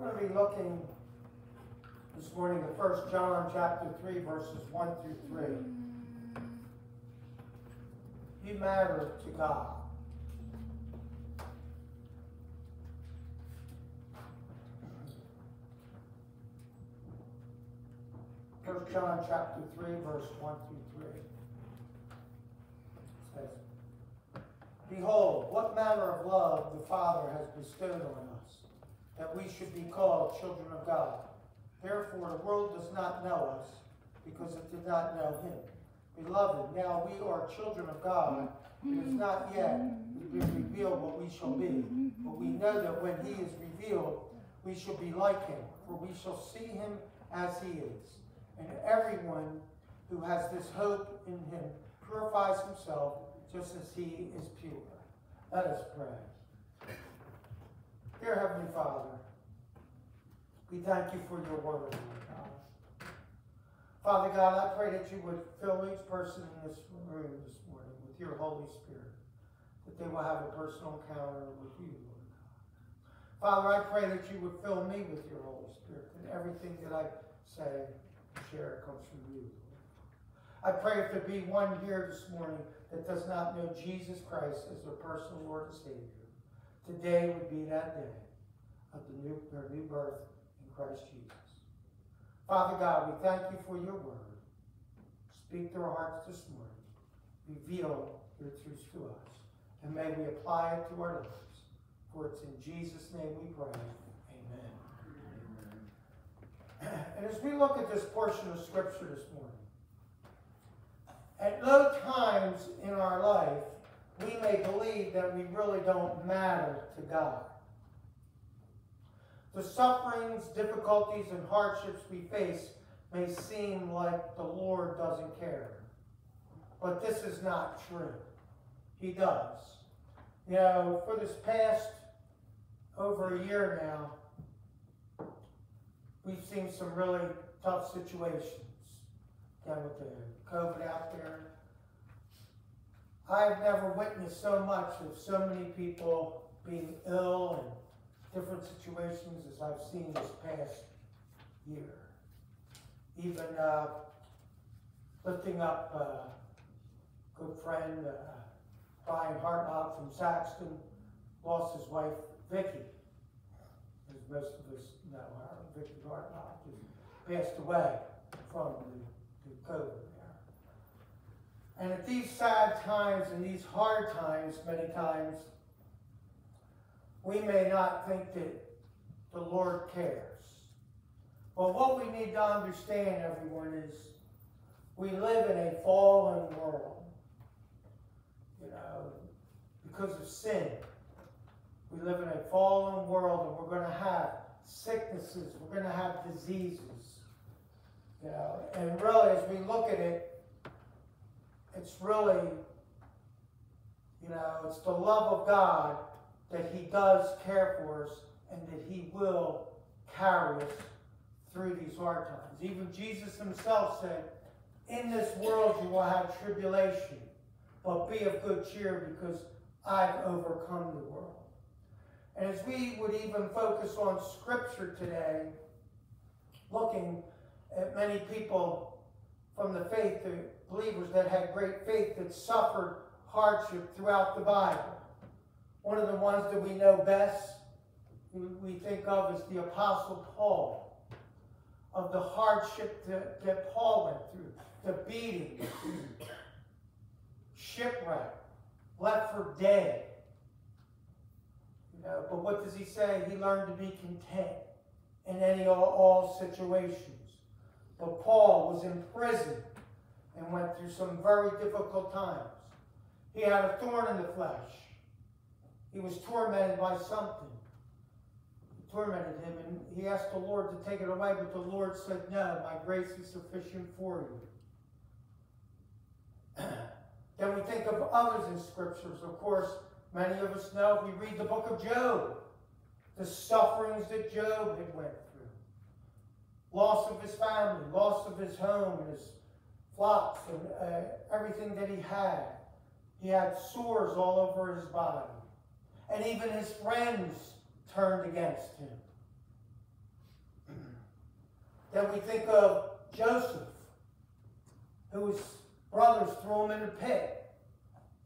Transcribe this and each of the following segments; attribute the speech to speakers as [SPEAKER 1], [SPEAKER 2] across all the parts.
[SPEAKER 1] We're going to be looking this morning at 1 John chapter 3, verses 1 through 3. You matter to God. First John chapter 3, verse 1 through 3. It says, Behold, what manner of love the Father has bestowed on us, that we should be called children of God. Therefore, the world does not know us, because it did not know him. Beloved, now we are children of God. It is not yet revealed what we shall be, but we know that when he is revealed, we shall be like him, for we shall see him as he is. And everyone who has this hope in him purifies himself just as he is pure. Let us pray. Dear Heavenly Father, we thank you for your word, Lord God. Father God, I pray that you would fill each person in this room this morning with your Holy Spirit, that they will have a personal encounter with you, Lord God. Father, I pray that you would fill me with your Holy Spirit, and everything that I say and share comes from you. I pray if there be one here this morning that does not know Jesus Christ as their personal Lord and Savior, today would be that day of the new, their new birth in Christ Jesus. Father God, we thank you for your word. Speak to our hearts this morning. Reveal your truths to us. And may we apply it to our lives. For it's in Jesus' name we pray. Amen. And as we look at this portion of Scripture this morning, at no times in our life we may believe that we really don't matter to God. The sufferings, difficulties, and hardships we face may seem like the Lord doesn't care. But this is not true. He does. You know, for this past over a year now, we've seen some really tough situations. Again, with the COVID out there. I've never witnessed so much of so many people being ill and different situations as I've seen this past year. Even uh, lifting up a good friend, uh, Brian Hartlock from Saxton, lost his wife, Vicki, as most of us know her. Vicki Hartlock passed away from the, the COVID. And at these sad times and these hard times, many times, we may not think that the Lord cares. But what we need to understand, everyone, is we live in a fallen world. You know, because of sin. We live in a fallen world and we're going to have sicknesses, we're going to have diseases. You know, and really, as we look at it, it's really, you know, it's the love of God that He does care for us and that He will carry us through these hard times. Even Jesus Himself said, In this world you will have tribulation, but be of good cheer because I've overcome the world. And as we would even focus on Scripture today, looking at many people from the faith, the believers that had great faith that suffered hardship throughout the Bible. One of the ones that we know best, we think of is the Apostle Paul, of the hardship that, that Paul went through, the beating, shipwreck, left for dead, uh, but what does he say? He learned to be content in any all, all situations. But Paul was in prison and went through some very difficult times. He had a thorn in the flesh. He was tormented by something. It tormented him, and he asked the Lord to take it away, but the Lord said, No, my grace is sufficient for you. then we think of others in scriptures. Of course, Many of us know if we read the book of Job, the sufferings that Job had went through. Loss of his family, loss of his home, his flocks, and uh, everything that he had. He had sores all over his body. And even his friends turned against him. Then we think of Joseph, whose brothers threw him in a pit,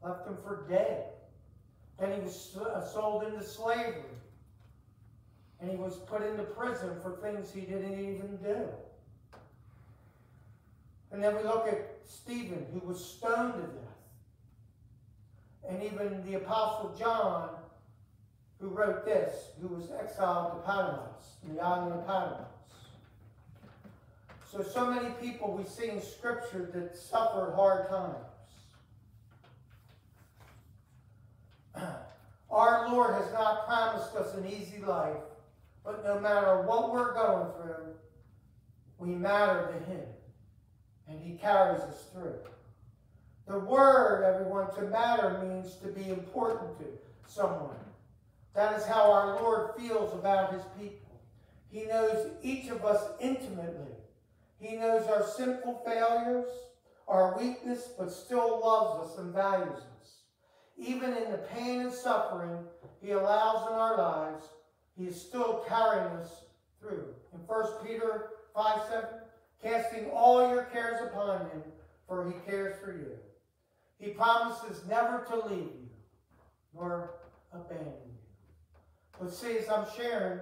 [SPEAKER 1] left him for dead. Then he was uh, sold into slavery. And he was put into prison for things he didn't even do. And then we look at Stephen, who was stoned to death. And even the Apostle John, who wrote this, who was exiled to Patmos, the island of Patmos. So, so many people we see in Scripture that suffered hard times. Our Lord has not promised us an easy life, but no matter what we're going through, we matter to Him, and He carries us through. The word, everyone, to matter means to be important to someone. That is how our Lord feels about His people. He knows each of us intimately. He knows our sinful failures, our weakness, but still loves us and values us. Even in the pain and suffering he allows in our lives, he is still carrying us through. In 1 Peter 5 7, casting all your cares upon him, for he cares for you. He promises never to leave you nor abandon you. But see, as I'm sharing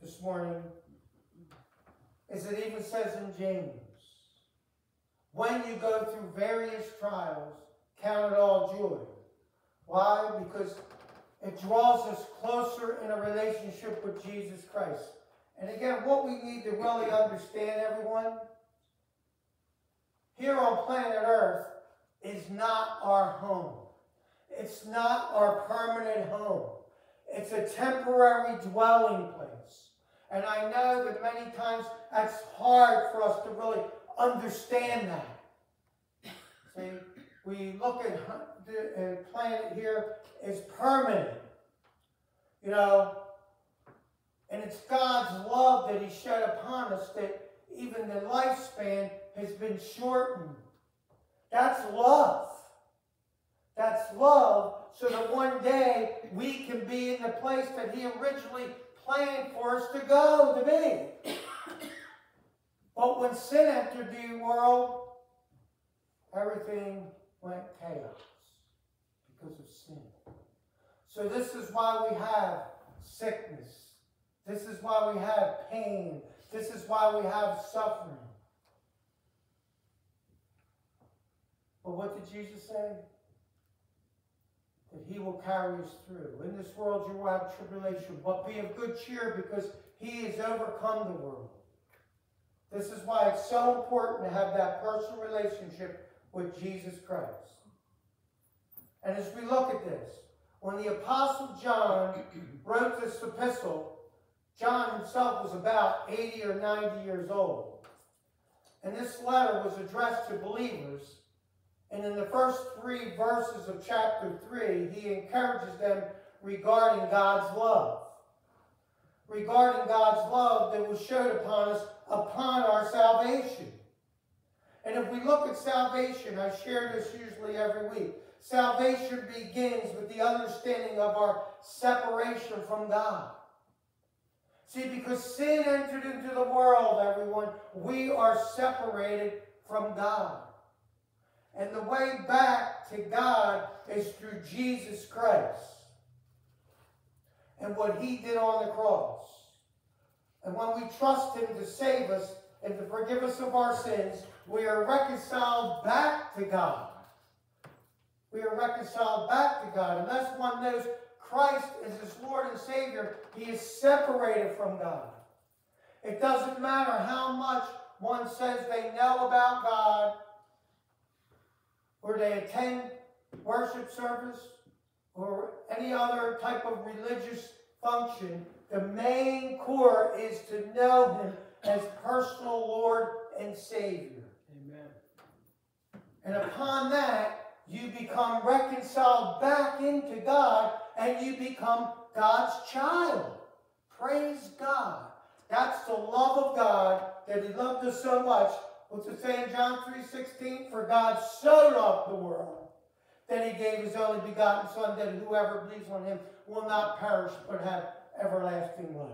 [SPEAKER 1] this morning, as it even says in James, when you go through various trials, count it all joy. Why? Because it draws us closer in a relationship with Jesus Christ. And again, what we need to really understand, everyone, here on planet Earth is not our home. It's not our permanent home. It's a temporary dwelling place. And I know that many times that's hard for us to really understand that. See, we look at the uh, planet here as permanent. You know, and it's God's love that He shed upon us that even the lifespan has been shortened. That's love. That's love so that one day we can be in the place that He originally planned for us to go to be. but when sin entered the world, everything went chaos because of sin. So this is why we have sickness. This is why we have pain. This is why we have suffering. But what did Jesus say? That he will carry us through. In this world you will have tribulation, but be of good cheer because he has overcome the world. This is why it's so important to have that personal relationship with Jesus Christ. And as we look at this, when the Apostle John wrote this epistle, John himself was about 80 or 90 years old. And this letter was addressed to believers. And in the first three verses of chapter 3, he encourages them regarding God's love. Regarding God's love that was showed upon us upon our salvation. And if we look at salvation, I share this usually every week. Salvation begins with the understanding of our separation from God. See, because sin entered into the world, everyone, we are separated from God. And the way back to God is through Jesus Christ and what he did on the cross. And when we trust him to save us and to forgive us of our sins, we are reconciled back to God. We are reconciled back to God. And that's one knows Christ is his Lord and Savior, he is separated from God. It doesn't matter how much one says they know about God, or they attend worship service, or any other type of religious function. The main core is to know him as personal Lord and Savior. Amen. And upon that, you become reconciled back into God and you become God's child. Praise God. That's the love of God that He loved us so much. What's it say in John 3.16? For God so loved the world that He gave His only begotten Son that whoever believes on Him will not perish but have everlasting life.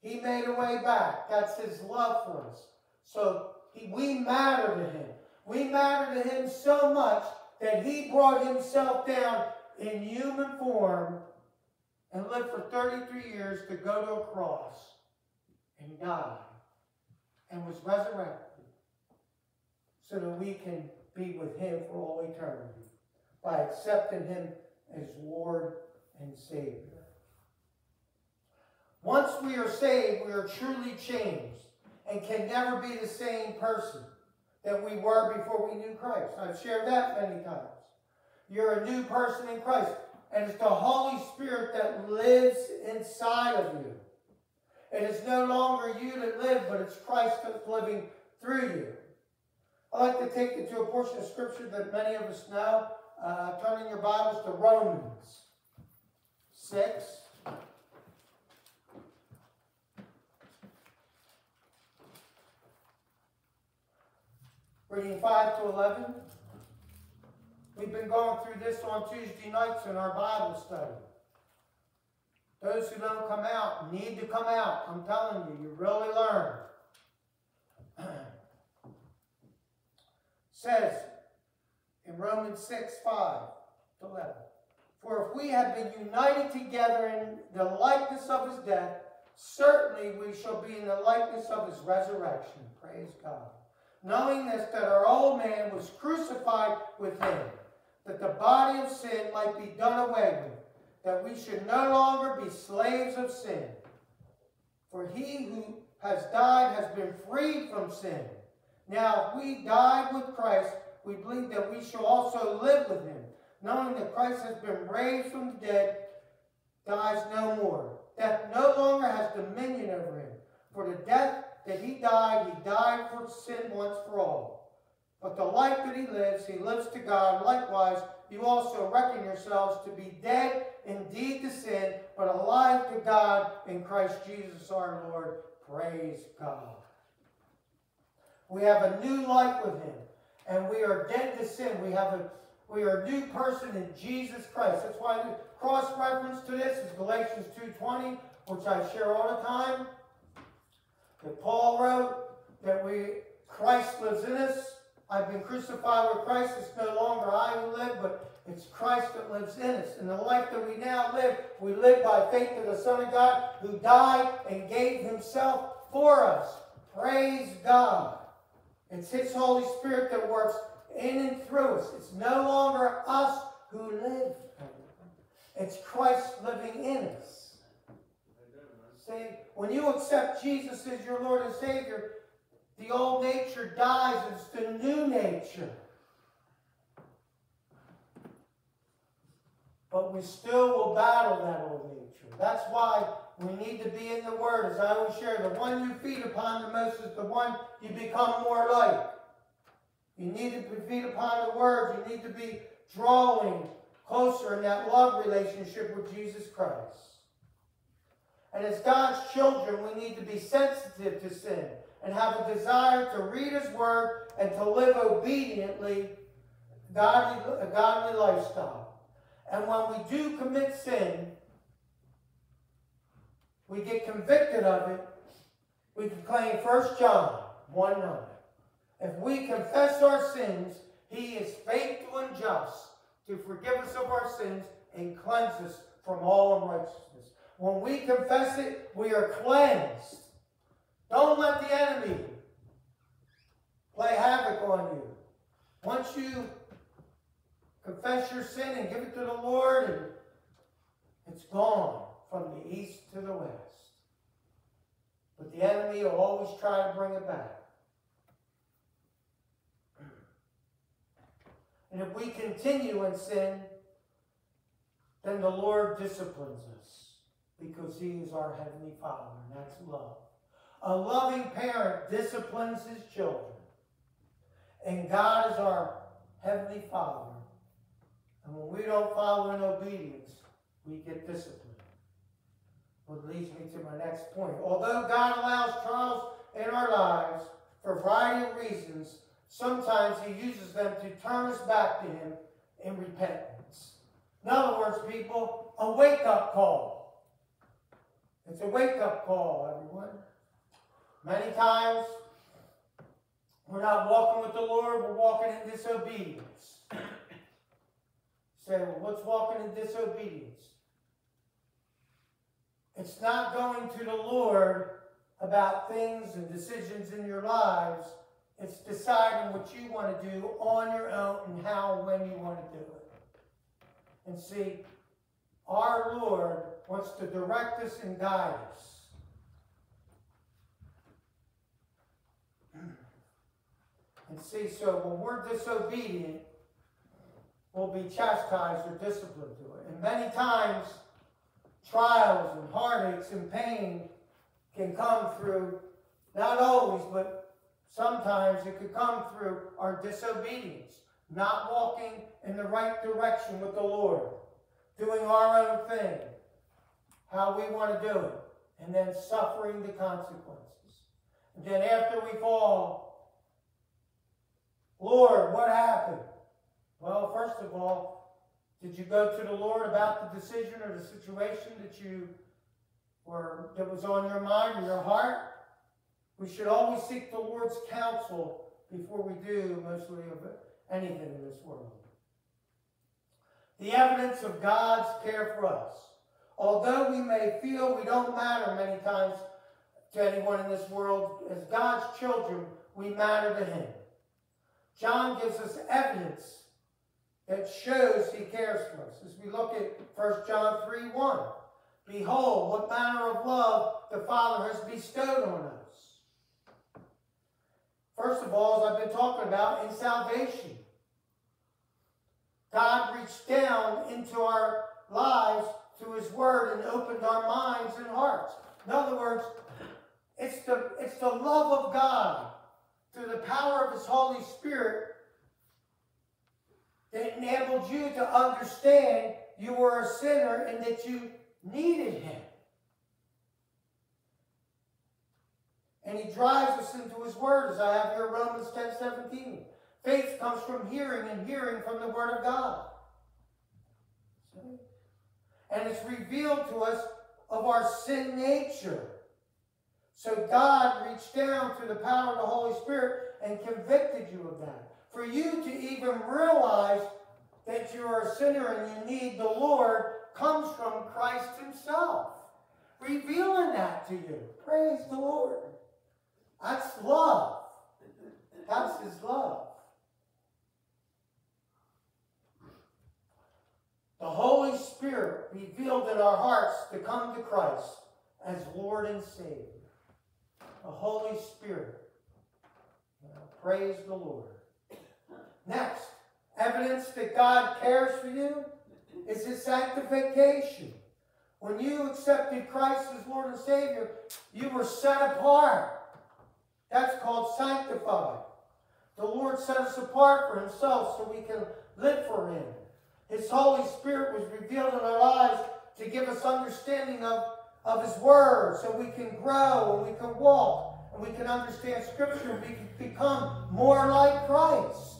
[SPEAKER 1] He made a way back. That's his love for us. So he, we matter to him. We matter to him so much that he brought himself down in human form and lived for 33 years to go to a cross and die and was resurrected so that we can be with him for all eternity by accepting him as Lord and Savior. Once we are saved, we are truly changed and can never be the same person that we were before we knew Christ. I've shared that many times. You're a new person in Christ. And it's the Holy Spirit that lives inside of you. It is no longer you that live, but it's Christ that's living through you. I'd like to take you to a portion of Scripture that many of us know. Uh, turn in your Bibles to Romans 6. Reading 5 to 11. We've been going through this on Tuesday nights in our Bible study. Those who don't come out need to come out. I'm telling you, you really learn. says in Romans 6 5 to 11. For if we have been united together in the likeness of his death, certainly we shall be in the likeness of his resurrection. Praise God. Knowing this, that our old man was crucified with him, that the body of sin might be done away with, that we should no longer be slaves of sin. For he who has died has been freed from sin. Now, if we died with Christ, we believe that we shall also live with him, knowing that Christ has been raised from the dead, dies no more. Death no longer has dominion over him. For the death that he died, he died for sin once for all. But the life that he lives, he lives to God. Likewise, you also reckon yourselves to be dead indeed to sin, but alive to God in Christ Jesus our Lord. Praise God. We have a new life with him, and we are dead to sin. We have a we are a new person in Jesus Christ. That's why the cross reference to this is Galatians 2.20, which I share all the time. That Paul wrote that we Christ lives in us. I've been crucified with Christ. It's no longer I who live, but it's Christ that lives in us. And the life that we now live, we live by faith in the Son of God who died and gave himself for us. Praise God. It's His Holy Spirit that works in and through us. It's no longer us who live. It's Christ living in us. See, when you accept Jesus as your Lord and Savior, the old nature dies. It's the new nature. But we still will battle that old nature. That's why we need to be in the Word. As I always share, the one you feed upon the most is the one you become more like. You need to feed upon the Word. You need to be drawing closer in that love relationship with Jesus Christ. And as God's children, we need to be sensitive to sin and have a desire to read His Word and to live obediently godly, a godly lifestyle. And when we do commit sin, we get convicted of it, we can claim 1 John 1 9. If we confess our sins, he is faithful and just to forgive us of our sins and cleanse us from all unrighteousness. When we confess it, we are cleansed. Don't let the enemy play havoc on you. Once you confess your sin and give it to the Lord, it's gone from the east to the west. But the enemy will always try to bring it back. And if we continue in sin, then the Lord disciplines us because He is our Heavenly Father, and that's love. A loving parent disciplines his children, and God is our Heavenly Father. And when we don't follow in obedience, we get disciplined. Which leads me to my next point. Although God allows trials in our lives for a variety of reasons, sometimes He uses them to turn us back to Him in repentance. In other words, people, a wake up call. It's a wake up call, everyone. Many times, we're not walking with the Lord, we're walking in disobedience. say, well, what's walking in disobedience? It's not going to the Lord about things and decisions in your lives. It's deciding what you want to do on your own and how and when you want to do it. And see, our Lord wants to direct us and guide us. And see, so when we're disobedient, we'll be chastised or disciplined to it. And many times, trials and heartaches and pain can come through, not always, but sometimes it could come through our disobedience, not walking in the right direction with the Lord, doing our own thing, how we want to do it, and then suffering the consequences. And then after we fall, Lord, what happened? Well, first of all, did you go to the Lord about the decision or the situation that you were that was on your mind or your heart? We should always seek the Lord's counsel before we do mostly of anything in this world. The evidence of God's care for us. Although we may feel we don't matter many times to anyone in this world, as God's children, we matter to Him. John gives us evidence that shows he cares for us. As we look at 1 John 3 1, behold, what manner of love the Father has bestowed on us. First of all, as I've been talking about, in salvation. God reached down into our lives through his word and opened our minds and hearts. In other words, it's the, it's the love of God through the power of his Holy Spirit that enabled you to understand you were a sinner and that you needed him. And he drives us into his word, as I have here Romans 10 17. Faith comes from hearing, and hearing from the word of God. And it's revealed to us of our sin nature. So God reached down through the power of the Holy Spirit and convicted you of that for you to even realize that you are a sinner and you need the Lord comes from Christ himself. Revealing that to you. Praise the Lord. That's love. That's his love. The Holy Spirit revealed in our hearts to come to Christ as Lord and Savior. The Holy Spirit. Praise the Lord. Next, evidence that God cares for you is his sanctification. When you accepted Christ as Lord and Savior, you were set apart. That's called sanctified. The Lord set us apart for himself so we can live for him. His Holy Spirit was revealed in our lives to give us understanding of, of his word so we can grow and we can walk and we can understand Scripture and we can become more like Christ.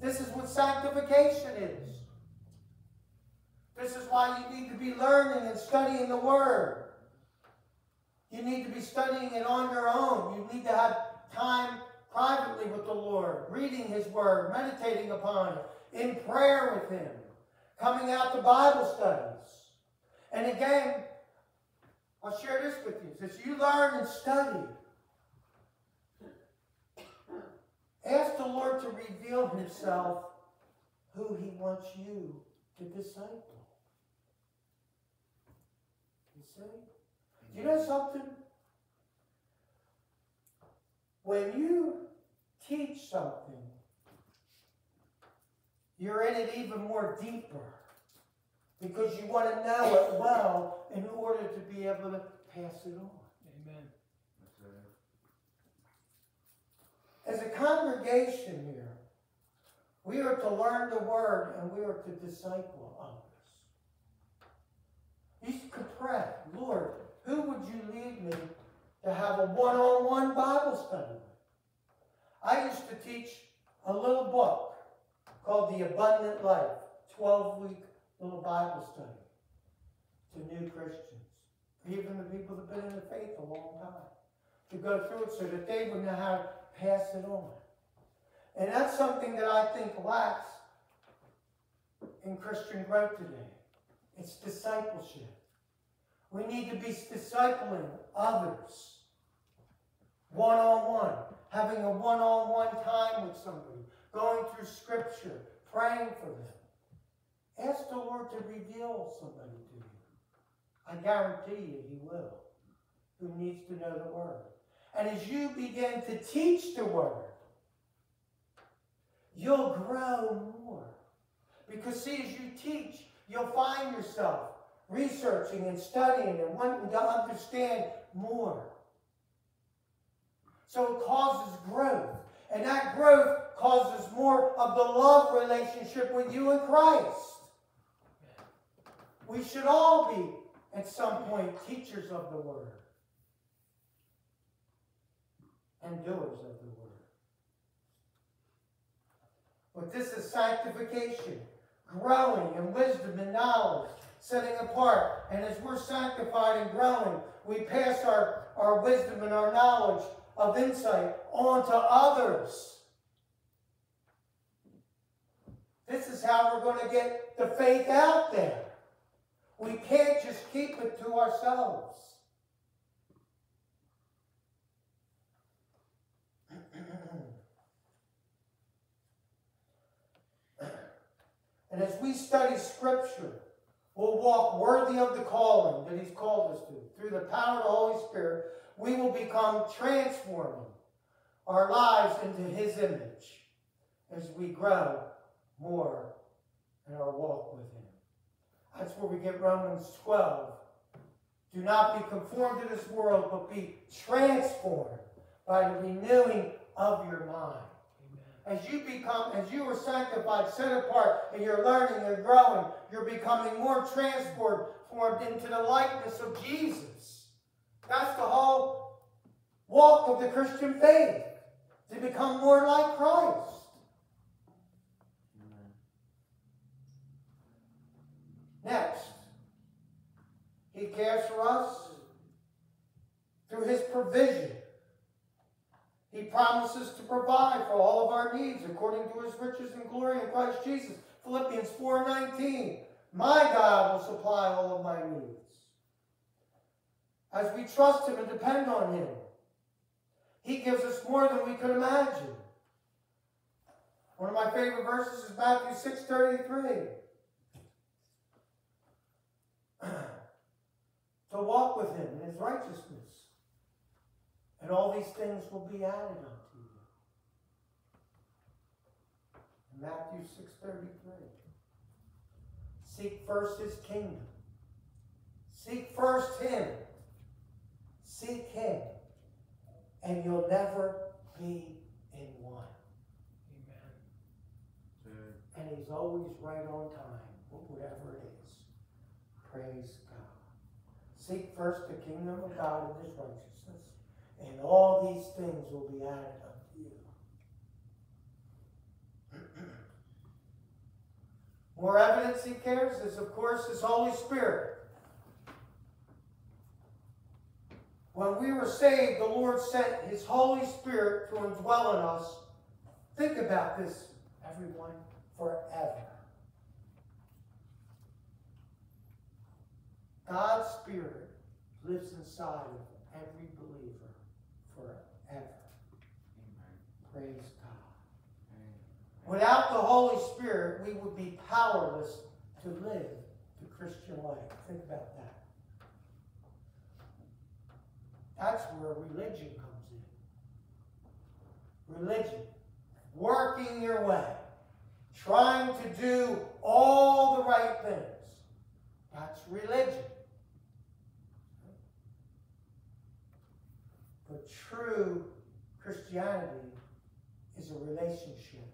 [SPEAKER 1] This is what sanctification is. This is why you need to be learning and studying the Word. You need to be studying it on your own. You need to have time privately with the Lord, reading His Word, meditating upon it, in prayer with Him, coming out to Bible studies. And again, I'll share this with you. As you learn and study, Ask the Lord to reveal himself who he wants you to disciple. You see? You know something? When you teach something, you're in it even more deeper because you want to know it well in order to be able to pass it on. Amen. As a congregation here, we are to learn the word and we are to disciple others. You could pray, Lord, who would you lead me to have a one-on-one Bible study? I used to teach a little book called The Abundant Life, 12-week little Bible study to new Christians. even the people that have been in the faith a long time, to go through it so that they would know how to pass it on. And that's something that I think lacks in Christian growth today. It's discipleship. We need to be discipling others one on one, having a one on one time with somebody, going through scripture, praying for them. Ask the Lord to reveal somebody to you. I guarantee you he will, who needs to know the word. And as you begin to teach the word, you'll grow more. Because see, as you teach, you'll find yourself researching and studying and wanting to understand more. So it causes growth. And that growth causes more of the love relationship with you and Christ. We should all be, at some point, teachers of the Word and doers of the Word. But this is sanctification, growing in wisdom and knowledge, setting apart. And as we're sanctified and growing, we pass our, our wisdom and our knowledge of insight onto others. This is how we're going to get the faith out there. We can't just keep it to ourselves. and as we study Scripture, we'll walk worthy of the calling that He's called us to. Through the power of the Holy Spirit, we will become transforming our lives into His image as we grow more in our walk with Him. That's where we get Romans 12. Do not be conformed to this world, but be transformed by the renewing of your mind. As you become, as you are sanctified, set apart, and you're learning and growing, you're becoming more transformed into the likeness of Jesus. That's the whole walk of the Christian faith. To become more like Christ. Next, He cares for us through His provision. He promises to provide for all of our needs according to His riches and glory in Christ Jesus. Philippians 4.19 My God will supply all of my needs. As we trust Him and depend on Him, He gives us more than we could imagine. One of my favorite verses is Matthew 6.33. to walk with him in his righteousness. And all these things will be added unto you. Matthew 6.33. Seek first his kingdom. Seek first him. Seek him. And you'll never be in one. Amen. And he's always right on time, whatever it is. Praise God. Seek first the kingdom of God and his righteousness, and all these things will be added unto you. More evidence he cares is, of course, his Holy Spirit. When we were saved, the Lord sent his Holy Spirit to indwell in us. Think about this, everyone, forever. God's Spirit lives inside of every believer forever. Amen. Praise God. Amen. Without the Holy Spirit, we would be powerless to live the Christian life. Think about that. That's where religion comes in. Religion. Working your way. Trying to do all the right things. That's religion. But true Christianity is a relationship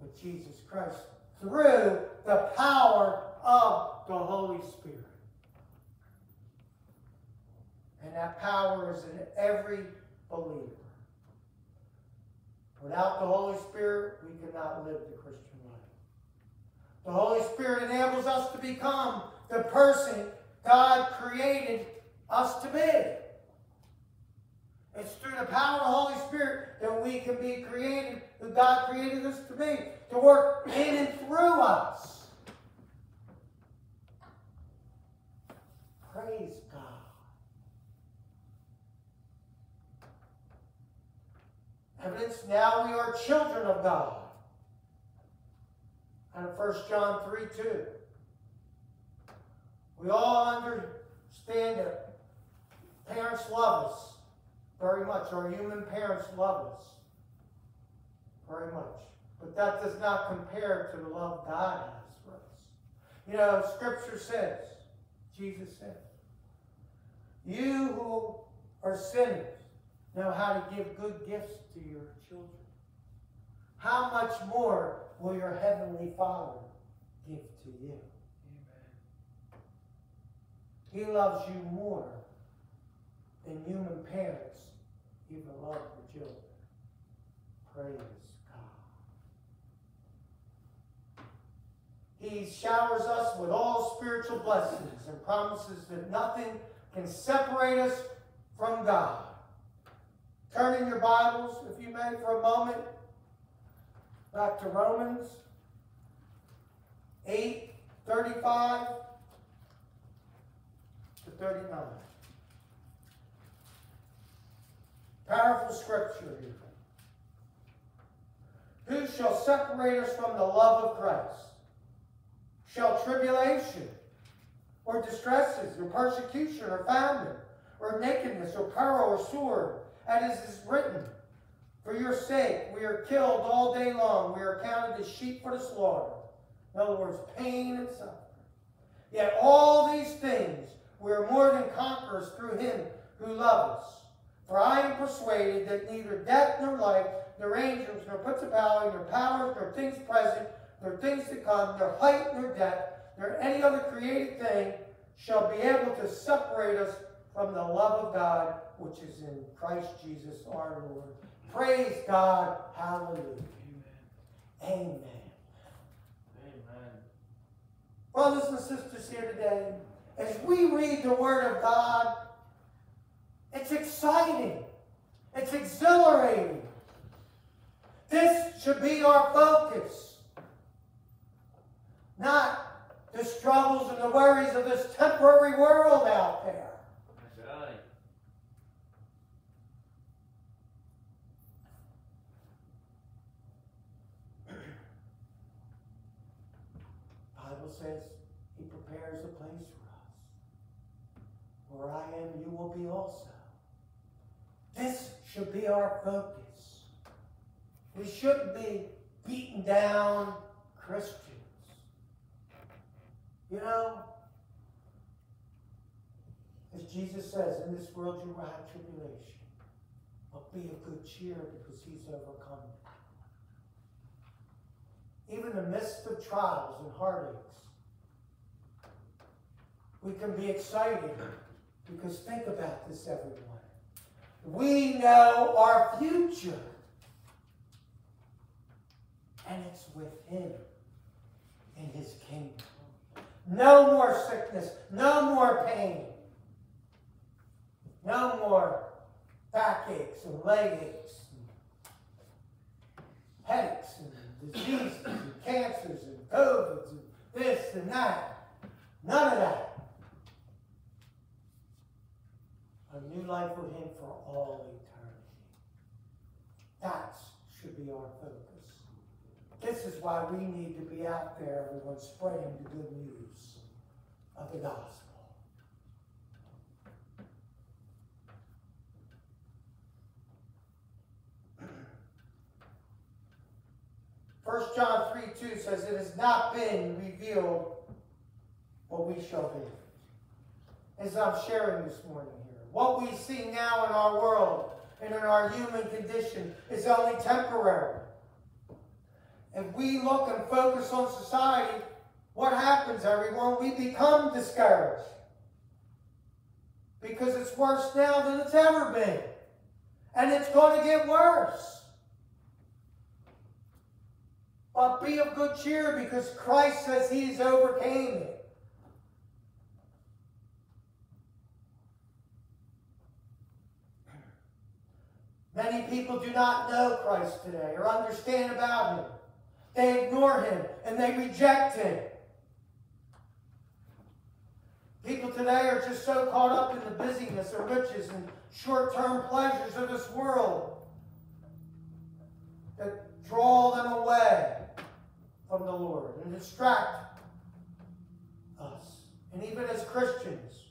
[SPEAKER 1] with Jesus Christ through the power of the Holy Spirit. And that power is in every believer. Without the Holy Spirit, we cannot live the Christian life. The Holy Spirit enables us to become the person God created us to be. It's through the power of the Holy Spirit that we can be created, who God created us to be, to work in and through us. Praise God. Evidence now we are children of God. And 1 John 3 2. We all understand that parents love us very much. Our human parents love us very much. But that does not compare to the love God has for us. You know, Scripture says, Jesus said, You who are sinners know how to give good gifts to your children. How much more will your heavenly Father give to you? Amen. He loves you more than human parents even love the children. Praise God. He showers us with all spiritual blessings and promises that nothing can separate us from God. Turn in your Bibles, if you may, for a moment, back to Romans 8 35 to 39. Powerful scripture here. Who shall separate us from the love of Christ? Shall tribulation, or distresses, or persecution, or famine, or nakedness, or peril, or sword, as is written, For your sake we are killed all day long, we are counted as sheep for the slaughter. In other words, pain and suffering. Yet all these things we are more than conquerors through him who loves us. For I am persuaded that neither death nor life, nor angels, nor principality, nor powers, nor things present, nor things to come, nor height, nor depth, nor any other created thing shall be able to separate us from the love of God which is in Christ Jesus our Lord. Praise God. Hallelujah. Amen. Amen. Brothers and sisters here today, as we read the Word of God, it's exciting. It's exhilarating. This should be our focus. Not the struggles and the worries of this temporary world out there. That's right. Bible says he prepares a place for us. Where I am, you be also. This should be our focus. We shouldn't be beaten down Christians. You know, as Jesus says, in this world you will have tribulation, but be of good cheer because he's overcome Even in the midst of trials and heartaches, we can be excited because think about this, everyone. We know our future. And it's with Him in His kingdom. No more sickness, no more pain, no more backaches and leg aches, and headaches and diseases and cancers and COVIDs and this and that. None of that. A new life with Him for all eternity. That should be our focus. This is why we need to be out there, everyone, spreading the good news of the gospel. First John 3 2 says, It has not been revealed what we shall be. As I'm sharing this morning, what we see now in our world and in our human condition is only temporary. If we look and focus on society, what happens, everyone? We become discouraged. Because it's worse now than it's ever been. And it's going to get worse. But be of good cheer because Christ says he's overcame it. Many people do not know Christ today or understand about him. They ignore him and they reject him. People today are just so caught up in the busyness of riches and short term pleasures of this world that draw them away from the Lord and distract us. And even as Christians,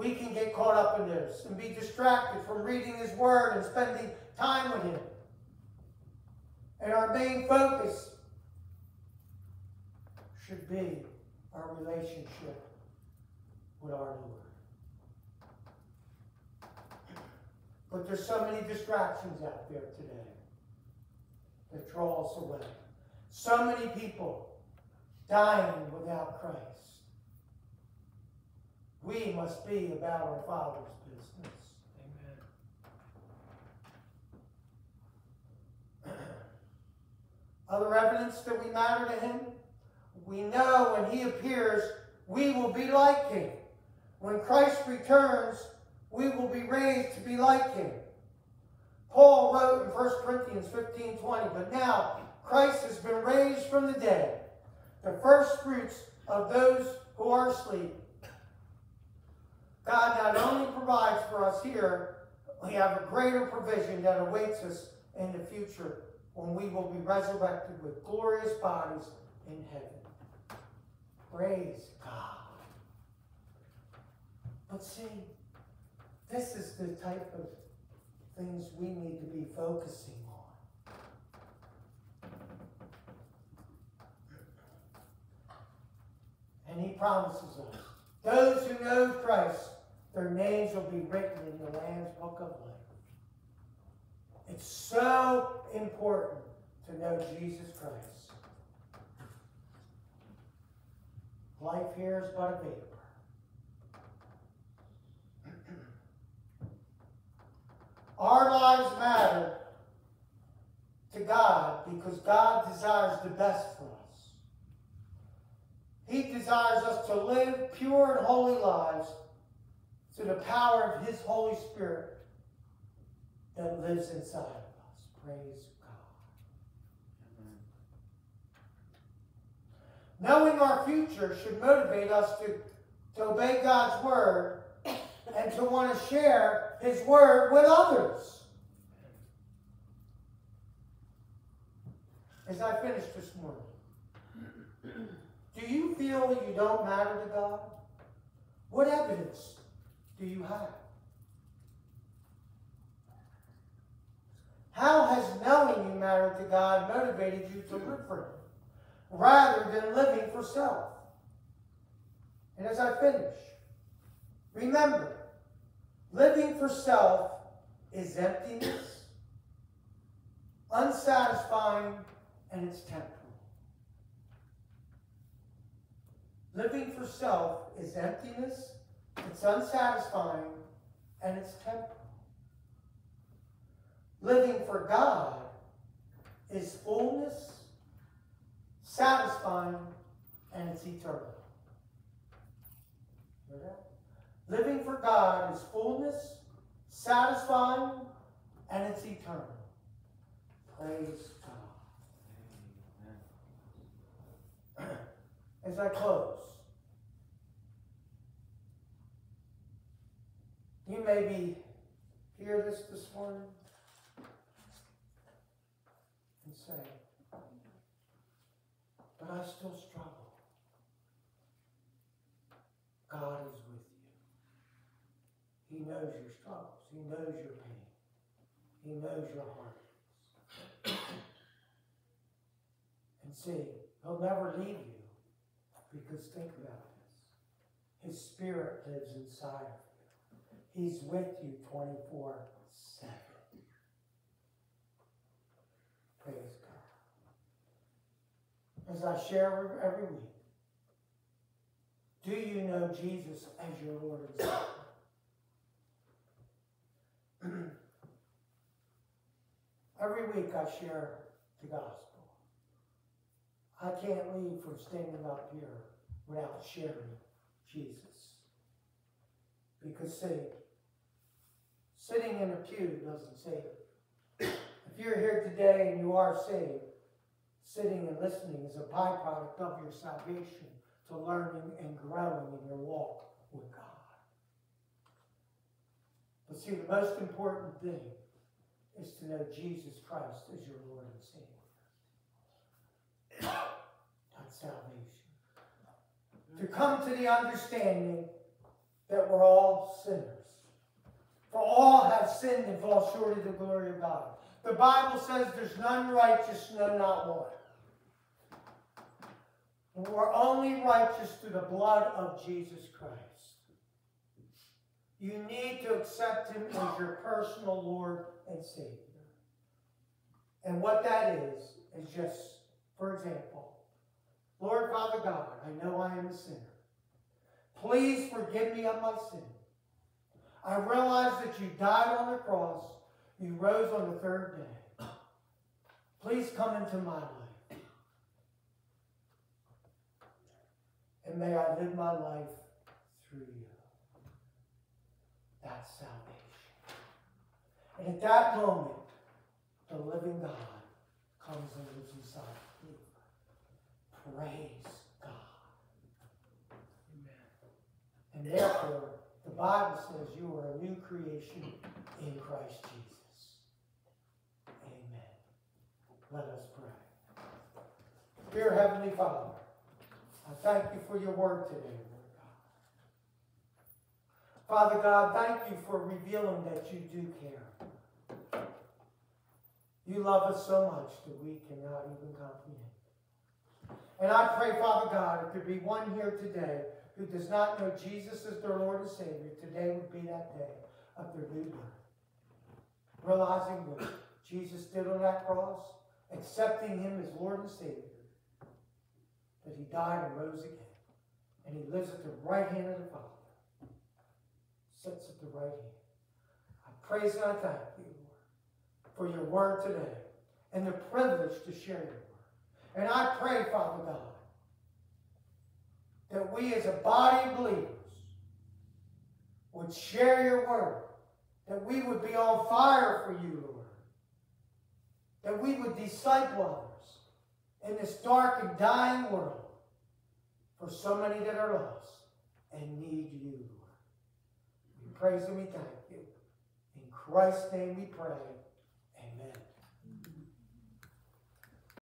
[SPEAKER 1] we can get caught up in this and be distracted from reading His Word and spending time with Him. And our main focus should be our relationship with our Lord. But there's so many distractions out there today that draw us away. So many people dying without Christ. We must be about our Father's business. Amen. Other evidence that we matter to Him? We know when He appears, we will be like Him. When Christ returns, we will be raised to be like him. Paul wrote in 1 Corinthians 15 20, but now Christ has been raised from the dead, the first fruits of those who are asleep. God not only provides for us here, we have a greater provision that awaits us in the future when we will be resurrected with glorious bodies in heaven. Praise God. But see, this is the type of things we need to be focusing on. And he promises us those who know Christ, their names will be written in the Lamb's Book of Life. It's so important to know Jesus Christ. Life here is but a vapor. Our lives matter to God because God desires the best for us. He desires us to live pure and holy lives through the power of His Holy Spirit that lives inside of us. Praise God. Knowing our future should motivate us to, to obey God's word and to want to share His Word with others. As I finish this morning, do you feel that you don't matter to God? What evidence do you have? How has knowing you matter to God motivated you to live for Him rather than living for self? And as I finish, remember, Living for self is emptiness, unsatisfying, and it's temporal. Living for self is emptiness, it's unsatisfying, and it's temporal. Living for God is fullness, satisfying, and it's eternal. Living for God is fullness, satisfying, and it's eternal. Praise God. As I close, you may be hear this this morning and say, but I still struggle. God is with you. he knows your struggles. He knows your pain. He knows your heart. and see, He'll never leave you because think about this. His Spirit lives inside of you. He's with you 24 7. Praise God. As I share every week, do you know Jesus as your Lord and Savior? Every week I share the gospel. I can't leave from standing up here without sharing Jesus. Because, see, sitting in a pew doesn't save If you're here today and you are saved, sitting and listening is a byproduct of your salvation to learning and growing in your walk with God. But see, the most important thing is to know Jesus Christ as your Lord and Savior. That's salvation. To come to the understanding that we're all sinners. For all have sinned and fall short of the glory of God. The Bible says there's none righteous, no, not one. We're only righteous through the blood of Jesus Christ. You need to accept Him as your personal Lord and Savior. And what that is, is just, for example, Lord Father God, I know I am a sinner. Please forgive me of my sin. I realize that you died on the cross, you rose on the third day. Please come into my life. and may I live my life through you. That's salvation. And at that moment, the living God comes and lives inside. Praise God. Amen. And therefore, the Bible says you are a new creation in Christ Jesus. Amen. Let us pray. Dear Heavenly Father, I thank you for your word today, Lord God. Father God, thank you for revealing that you do care. You love us so much that we cannot even comprehend. And I pray, Father God, if there be one here today who does not know Jesus as their Lord and Savior, today would be that day of their new birth. Realizing what Jesus did on that cross, accepting him as Lord and Savior, that he died and rose again. And he lives at the right hand of the Father. Sits at the right hand. I praise and I thank you, Lord, for your word today and the privilege to share word. And I pray, Father God, that we as a body of believers would share your word, that we would be on fire for you, Lord, that we would disciple others, in this dark and dying world for so many that are lost and need you, Lord. We praise and we thank you. In Christ's name we pray.